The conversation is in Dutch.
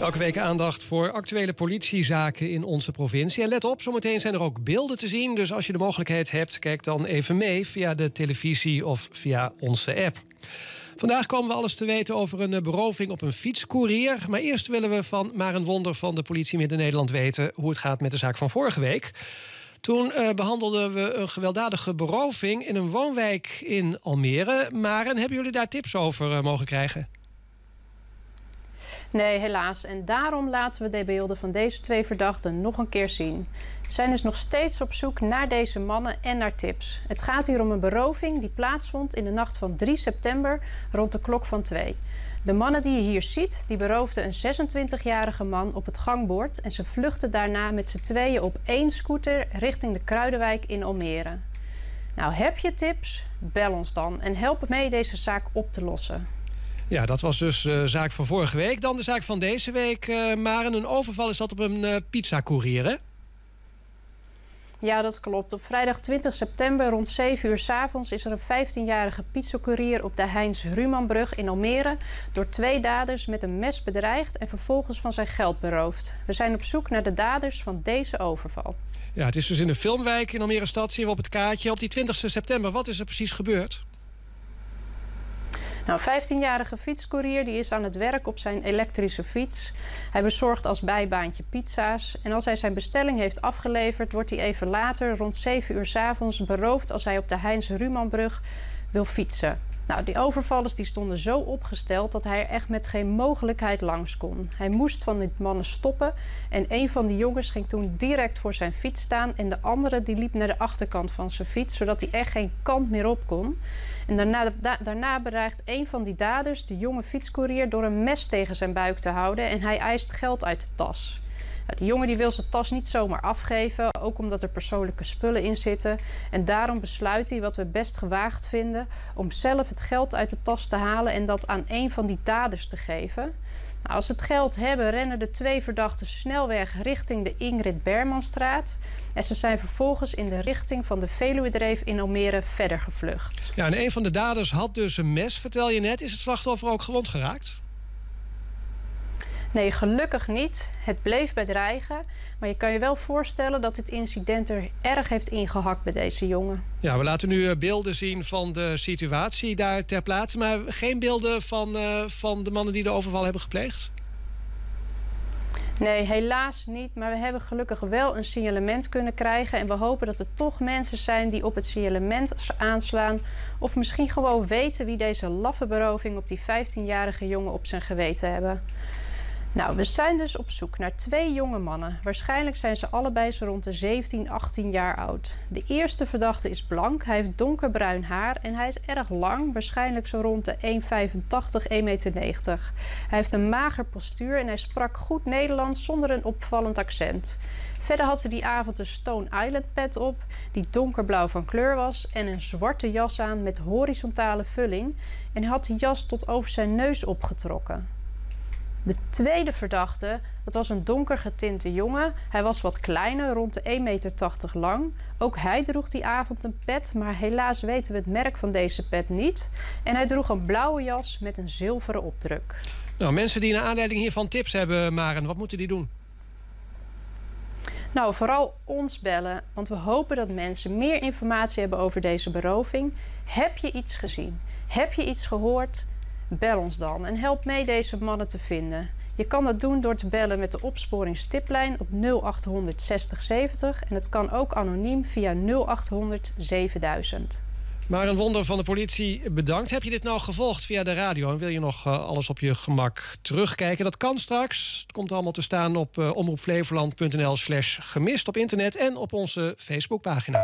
Elke week aandacht voor actuele politiezaken in onze provincie. En let op, zometeen zijn er ook beelden te zien. Dus als je de mogelijkheid hebt, kijk dan even mee via de televisie of via onze app. Vandaag komen we alles te weten over een beroving op een fietscourier. Maar eerst willen we van maar een wonder van de politie Midden-Nederland weten hoe het gaat met de zaak van vorige week. Toen uh, behandelden we een gewelddadige beroving in een woonwijk in Almere. Maar hebben jullie daar tips over uh, mogen krijgen? Nee, helaas. En daarom laten we de beelden van deze twee verdachten nog een keer zien. We zijn dus nog steeds op zoek naar deze mannen en naar tips. Het gaat hier om een beroving die plaatsvond in de nacht van 3 september rond de klok van 2. De mannen die je hier ziet, die beroofden een 26-jarige man op het gangbord en ze vluchtten daarna met z'n tweeën op één scooter richting de Kruidenwijk in Almere. Nou, heb je tips? Bel ons dan en help mee deze zaak op te lossen. Ja, dat was dus de uh, zaak van vorige week. Dan de zaak van deze week. Uh, maar een overval is dat op een uh, pizzacourier, hè? Ja, dat klopt. Op vrijdag 20 september rond 7 uur s avonds is er een 15-jarige pizzacourier op de Heins Rumanbrug in Almere door twee daders met een mes bedreigd en vervolgens van zijn geld beroofd. We zijn op zoek naar de daders van deze overval. Ja, het is dus in de filmwijk in Almere stad zien we op het kaartje op die 20 september. Wat is er precies gebeurd? Nou, 15-jarige fietscourier die is aan het werk op zijn elektrische fiets. Hij bezorgt als bijbaantje pizza's. En als hij zijn bestelling heeft afgeleverd, wordt hij even later, rond 7 uur s avonds, beroofd als hij op de Heins Rumanbrug wil fietsen. Nou, die overvallers die stonden zo opgesteld dat hij er echt met geen mogelijkheid langs kon. Hij moest van die mannen stoppen en een van die jongens ging toen direct voor zijn fiets staan en de andere die liep naar de achterkant van zijn fiets, zodat hij echt geen kant meer op kon. En daarna, da, daarna een van die daders de jonge fietscourier door een mes tegen zijn buik te houden en hij eist geld uit de tas. De jongen die wil zijn tas niet zomaar afgeven, ook omdat er persoonlijke spullen in zitten. En daarom besluit hij, wat we best gewaagd vinden, om zelf het geld uit de tas te halen en dat aan een van die daders te geven. Nou, als ze het geld hebben, rennen de twee verdachten snelweg richting de Ingrid Bermanstraat. En ze zijn vervolgens in de richting van de Veluwedreef in Almere verder gevlucht. Ja, en een van de daders had dus een mes, vertel je net. Is het slachtoffer ook gewond geraakt? Nee, gelukkig niet. Het bleef bedreigen. Maar je kan je wel voorstellen dat dit incident er erg heeft ingehakt bij deze jongen. Ja, we laten nu beelden zien van de situatie daar ter plaatse. Maar geen beelden van, uh, van de mannen die de overval hebben gepleegd? Nee, helaas niet. Maar we hebben gelukkig wel een signalement kunnen krijgen. En we hopen dat er toch mensen zijn die op het signalement aanslaan. Of misschien gewoon weten wie deze laffe beroving op die 15-jarige jongen op zijn geweten hebben. Nou, we zijn dus op zoek naar twee jonge mannen. Waarschijnlijk zijn ze allebei zo rond de 17, 18 jaar oud. De eerste verdachte is blank, hij heeft donkerbruin haar en hij is erg lang, waarschijnlijk zo rond de 1,85, 1,90 meter. Hij heeft een mager postuur en hij sprak goed Nederlands zonder een opvallend accent. Verder had ze die avond een Stone Island pet op, die donkerblauw van kleur was, en een zwarte jas aan met horizontale vulling. En hij had die jas tot over zijn neus opgetrokken. De tweede verdachte, dat was een donker getinte jongen. Hij was wat kleiner, rond de 1,80 meter lang. Ook hij droeg die avond een pet, maar helaas weten we het merk van deze pet niet. En hij droeg een blauwe jas met een zilveren opdruk. Nou, mensen die naar aanleiding hiervan tips hebben, Maren, wat moeten die doen? Nou, vooral ons bellen, want we hopen dat mensen meer informatie hebben over deze beroving. Heb je iets gezien? Heb je iets gehoord? Bel ons dan en help mee deze mannen te vinden. Je kan dat doen door te bellen met de opsporingstiplijn op 0800 60 70 en het kan ook anoniem via 0800 7000. Maar een wonder van de politie, bedankt. Heb je dit nou gevolgd via de radio en wil je nog uh, alles op je gemak terugkijken? Dat kan straks. Het komt allemaal te staan op uh, omroepflevoland.nl slash gemist op internet en op onze Facebookpagina.